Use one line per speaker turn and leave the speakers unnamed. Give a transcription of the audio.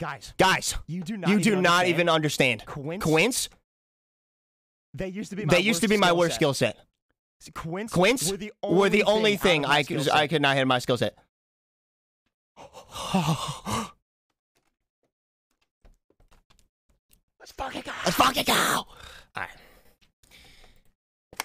Guys,
Guys,
you do not.
you
even
not
understand.
even understand.
Quince.
Quince,
They used to be. My
they used to be my worst skill set.
See, Quince.
Quince
were the only,
were the only
thing,
thing I could. I could not hit my skill set.
Let's fucking go.
Let's fucking go.